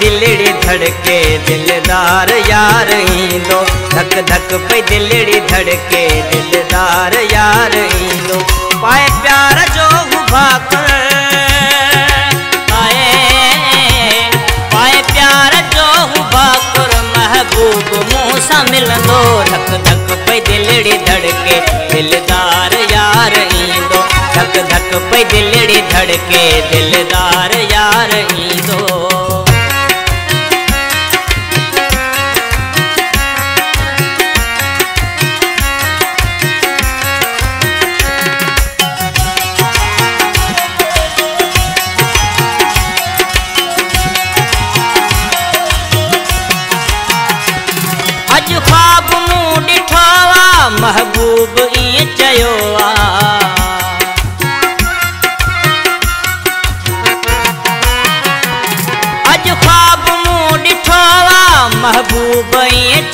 दिलड़ी धड़के, दिलदार यार ईंदो धक धक पे दिलड़ी धड़के, दिलदार यार ईंदो पाए प्यार जो हुबा कर पाए पाए प्यार जो हुबा कर, महबूब मुँह सा मिलंदो धक धक पे दिलड़ी धड़के, दिलदार यार ईंदो धक धक पे दिलड़ी धड़के, दिलदार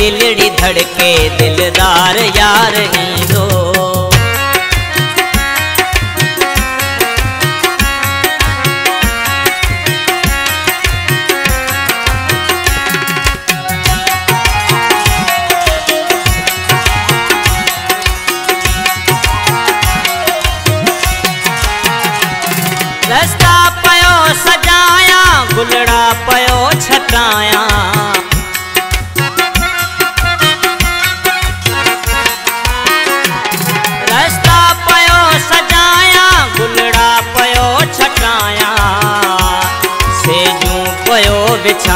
दिलड़ी धड़के दिलदार यार ईंदो रस्ता पयो सजाया गुलड़ा पयो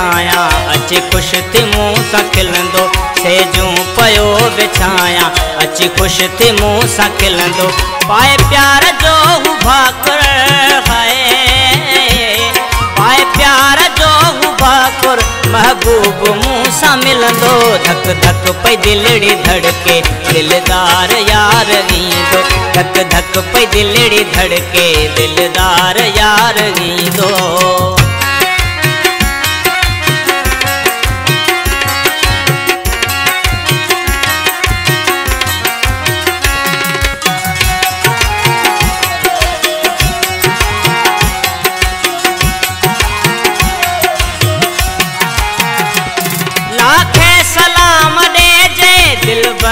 बिछाया। अची ख़ुशि थी मूं सां खिलंदो सेजूं पयो बिछाया। अची ख़ुशि थी मूं सां खिलंदो पाए प्यार जो हू भाकुर पाए प्यार जो हू भाकुर महबूब मुँह सां मिलंदो धक धक पे दिलड़ी धड़के, दिलदार यार ईंदो धक धक पे दिलड़ी धड़के, दिलदार यार ईंदो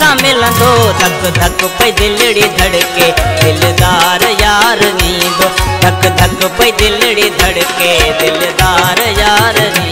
सां मिलंदो धक धक पे दिलड़ी धड़के। दिलदार यार नींदो। धक धक पे दिलड़ी धड़के। दिलदार यार नींदो।